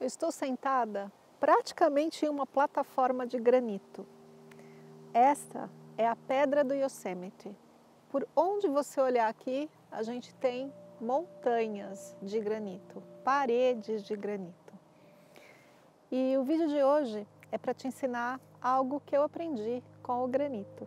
Eu estou sentada praticamente em uma plataforma de granito. Esta é a pedra do Yosemite. Por onde você olhar aqui, a gente tem montanhas de granito, paredes de granito. E o vídeo de hoje é para te ensinar algo que eu aprendi com o granito.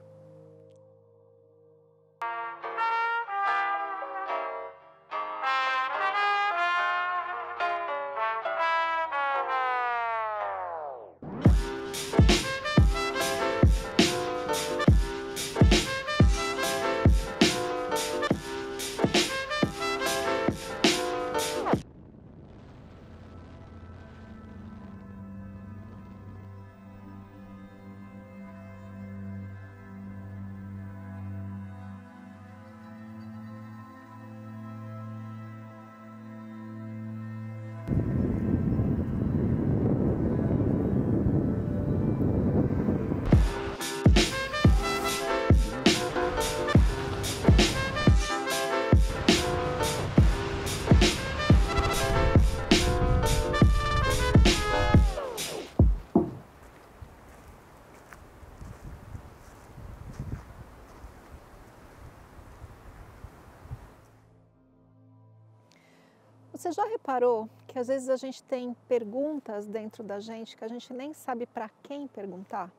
Você já reparou que às vezes a gente tem perguntas dentro da gente que a gente nem sabe para quem perguntar?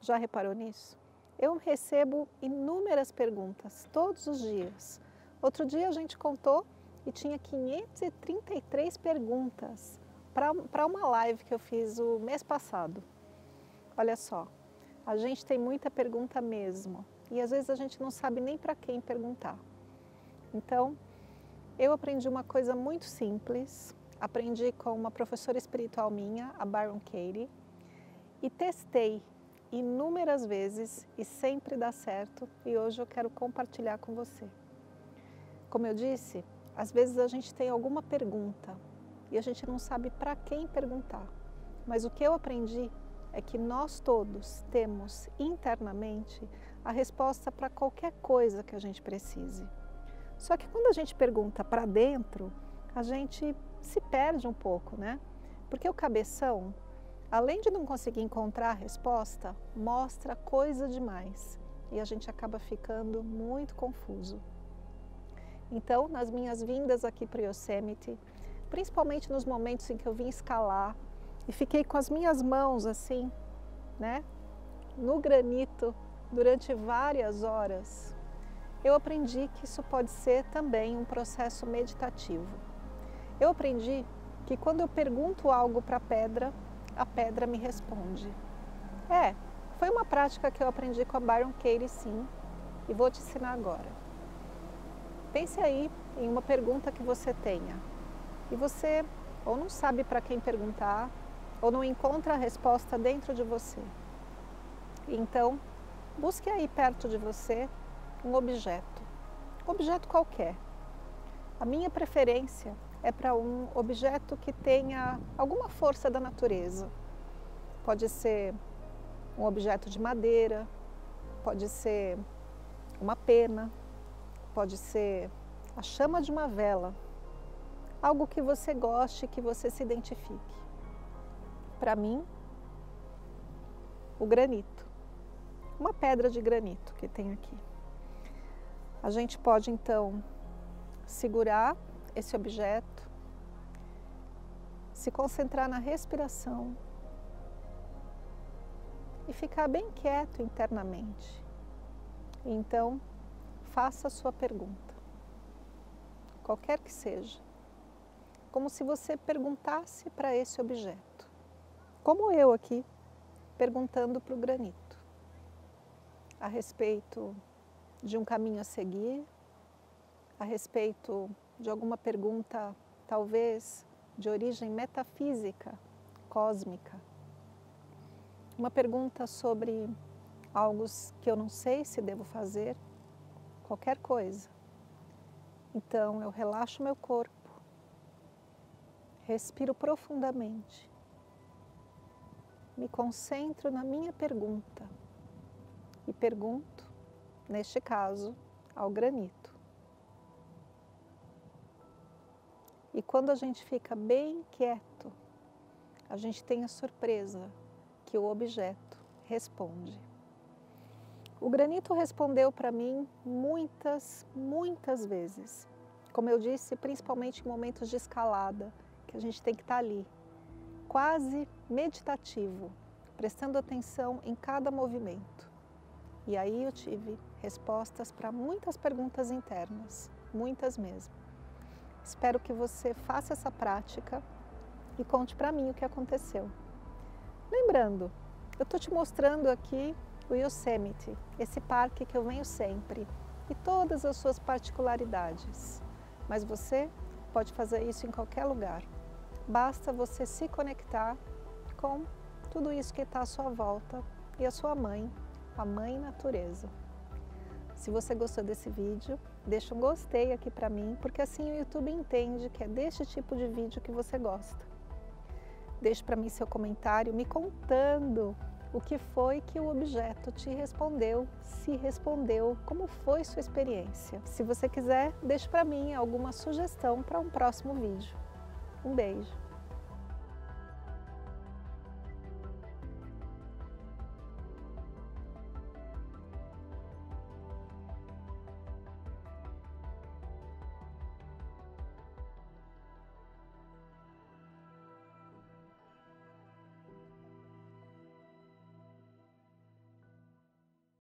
Já reparou nisso? Eu recebo inúmeras perguntas todos os dias. Outro dia a gente contou e tinha 533 perguntas para uma live que eu fiz o mês passado. Olha só, a gente tem muita pergunta mesmo e às vezes a gente não sabe nem para quem perguntar. Então, eu aprendi uma coisa muito simples, aprendi com uma professora espiritual minha, a Baron Katie, e testei inúmeras vezes e sempre dá certo e hoje eu quero compartilhar com você. Como eu disse, às vezes a gente tem alguma pergunta e a gente não sabe para quem perguntar, mas o que eu aprendi é que nós todos temos internamente a resposta para qualquer coisa que a gente precise. Só que quando a gente pergunta para dentro, a gente se perde um pouco, né? Porque o cabeção, além de não conseguir encontrar a resposta, mostra coisa demais e a gente acaba ficando muito confuso. Então, nas minhas vindas aqui para Yosemite, principalmente nos momentos em que eu vim escalar e fiquei com as minhas mãos assim, né, no granito durante várias horas, eu aprendi que isso pode ser também um processo meditativo. Eu aprendi que quando eu pergunto algo para a pedra, a pedra me responde. É, foi uma prática que eu aprendi com a Byron Katie, sim, e vou te ensinar agora. Pense aí em uma pergunta que você tenha e você ou não sabe para quem perguntar ou não encontra a resposta dentro de você. Então, busque aí perto de você um objeto, objeto qualquer. A minha preferência é para um objeto que tenha alguma força da natureza. Pode ser um objeto de madeira, pode ser uma pena, pode ser a chama de uma vela, algo que você goste, que você se identifique. Para mim, o granito, uma pedra de granito que tem aqui. A gente pode então segurar esse objeto, se concentrar na respiração e ficar bem quieto internamente. Então, faça a sua pergunta, qualquer que seja, como se você perguntasse para esse objeto, como eu aqui, perguntando para o granito, a respeito de um caminho a seguir, a respeito de alguma pergunta, talvez de origem metafísica, cósmica. Uma pergunta sobre algo que eu não sei se devo fazer, qualquer coisa. Então eu relaxo meu corpo, respiro profundamente, me concentro na minha pergunta e pergunto neste caso, ao granito. E quando a gente fica bem quieto, a gente tem a surpresa que o objeto responde. O granito respondeu para mim muitas, muitas vezes. Como eu disse, principalmente em momentos de escalada, que a gente tem que estar tá ali, quase meditativo, prestando atenção em cada movimento. E aí eu tive respostas para muitas perguntas internas, muitas mesmo. Espero que você faça essa prática e conte para mim o que aconteceu. Lembrando, eu estou te mostrando aqui o Yosemite, esse parque que eu venho sempre, e todas as suas particularidades. Mas você pode fazer isso em qualquer lugar. Basta você se conectar com tudo isso que está à sua volta e a sua mãe, a mãe natureza. Se você gostou desse vídeo, deixa um gostei aqui para mim, porque assim o YouTube entende que é deste tipo de vídeo que você gosta. Deixe para mim seu comentário me contando o que foi que o objeto te respondeu, se respondeu, como foi sua experiência. Se você quiser, deixe para mim alguma sugestão para um próximo vídeo. Um beijo!